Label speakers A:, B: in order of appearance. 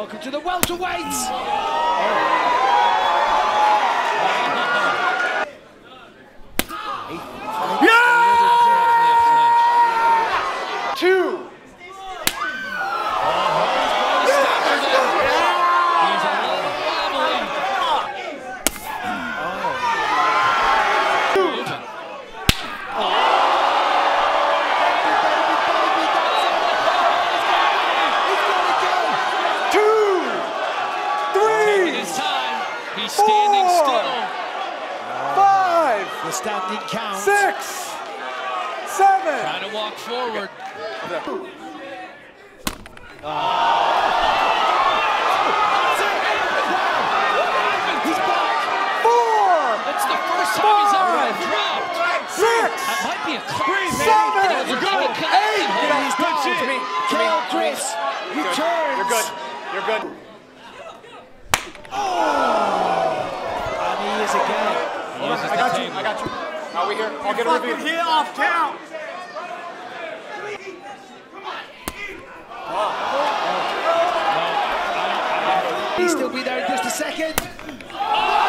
A: welcome to the welterweights.
B: Yeah! Two.
C: He's a little wobbly.
B: Two.
C: Taking
B: Three.
C: his time. He's standing
B: Four.
C: still.
B: Five.
A: The standing count.
B: Six. Seven.
C: Trying to walk forward.
B: Four.
C: That's the first time he's ever been dropped.
B: Six.
C: That might be a clean.
B: Seven.
C: You're good.
B: Eight.
A: He's down. KO Chris returns.
B: You're good. You're good.
A: And
B: I got you. I got you. Are we here? I'll get a review.
D: Here off count.
A: He'll still be there in just a second. Oh!